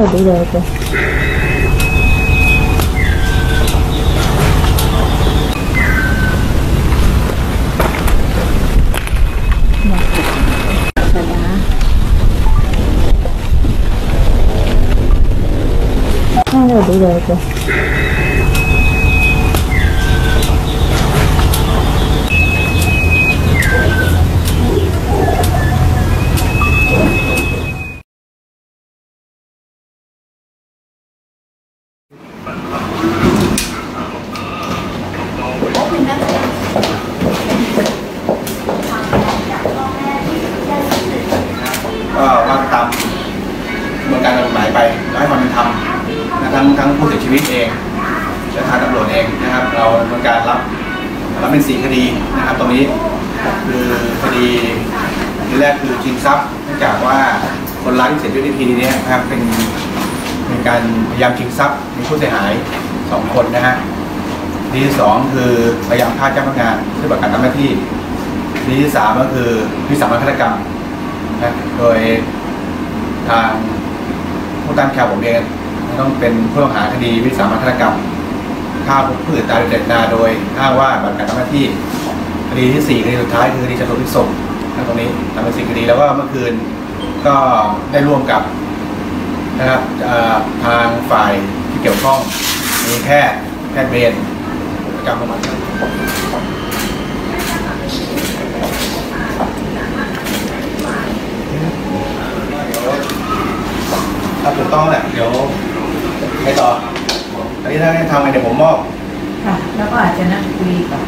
เราดูเลยจ้ะให้เราดูเลยจ้ะ ก็ว่าตามกระบวนการกฎหมายไปแล้วให้ความเป็นธรรมนะทั้งทั้งผู้เสียชีวิตเองและทางตำรวจเองนะครับ เราดำเนินการรับรับเป็นสี่คดีนะครับ ตรงนี้คือคดีที่แรกคือชิงทรัพย์เนื่องจากว่าคนร้ายที่เสียชีวิตในคดีนี้นะครับเป็นเป็นการพยายามชิงทรัพย์มีผู้เสียหายสองคนนะฮะดีที่สองคือพยายามฆ่าเจ้าพนักงานเพื่อประกันตำหน้าที่ดีที่สามก็คือวิสามันฆาตกรรม นะโดยทางผู้ตั้งข่าวผมเองต้องเป็นผู้ต้องหาคดีวิสามันฆาตกรรมฆ่าผู้อื่นตายโดยเจตนาโดยอ้างว่าบัตรการทำหน้าที่คดีที่สี่คดีสุดท้ายคือคดีจตุพิศพนะตรงนี้ทำเป็นสี่คดีแล้วก็เมื่อคืนก็ได้ร่วมกับนะครับทางฝ่ายที่เกี่ยวข้องมีแพทย์แพทย์เวรประจำโรงพยาบาล ถ้าถูกต้อง แหละเดี๋ยวไปต่ออันนี้ถ้าให้ทำไงเดี๋ยวผมมอบค่ะ แล้วก็อาจจะนั่งคุยกับ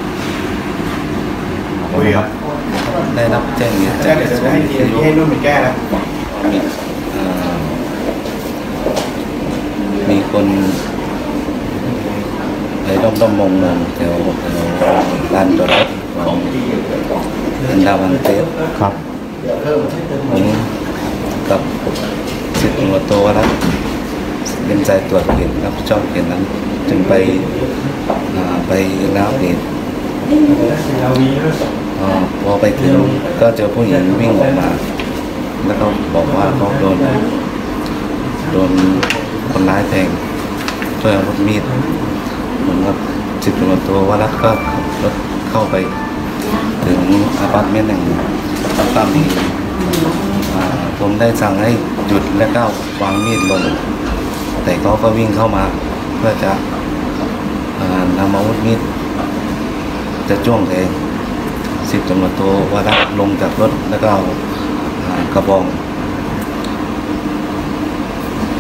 โอเคครับได้รับแจ้งเหตุแจ้งเดี๋ยวจะให้ทีให้รุ่นเป็นแก้นะเอ่อมีคนไปด้อมด้อมมองมองแถวแถวลานจอดรถของอันดาวันเตสครับผมกับ สิบตำรวจโทวรัตน์เป็นใจตรวจเหตุรับผิดชอบเหตุนั้น จึงไปอ่าไปแล้วเหตุอ่าพอไปถึงก็เจอผู้หญิงวิ่งออกมา แล้วก็บอกว่าเขาโดนโดนคนร้ายแทงด้วยอาวุธมีดผมกับสิบตำรวจโทวรัตน์ก็ขับรถเข้าไป ถึงอพาร์ตเมนต์หนึ่งตั้งตามนี้อ่า ผมได้สั่งให้หยุดและก็วางมีดลง แต่เขาก็วิ่งเข้ามาเพื่อจะอนำอาวุธมีดจะจ้วงแทงสิบตำรวจโทวรัตน์ลงจากรถแล้วก็กระบอง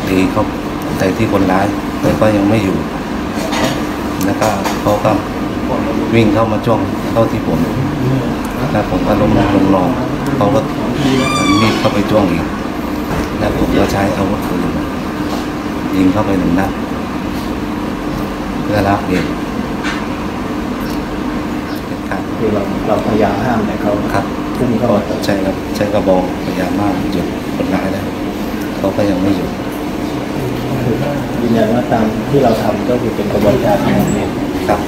ตีเขาใส่ที่คนร้ายแต่ก็ยังไม่อยู่ แล้วก็เขาก็วิ่งเข้ามาจ้วงเข้าที่ผมแล้วผมก็ล้มลงนอนเขาก็เอา มีดเข้าไปจ้วงอีกแล้วผมก็ใช้อาวุธปืนยิงเข้าไปหนึ่งนัดเพื่อรับเหตุเหตุการณ์คือเราเราพยายามห้ามแต่เขาครับพุ่งเข้ามาใช่ครับใช้กระบอกพยายามมากหยุดคนร้ายแล้วเขาก็ยังไม่หยุดคือยืนยันว่าตามที่เราทำก็คือเป็นกระบวนการของเราเองครับ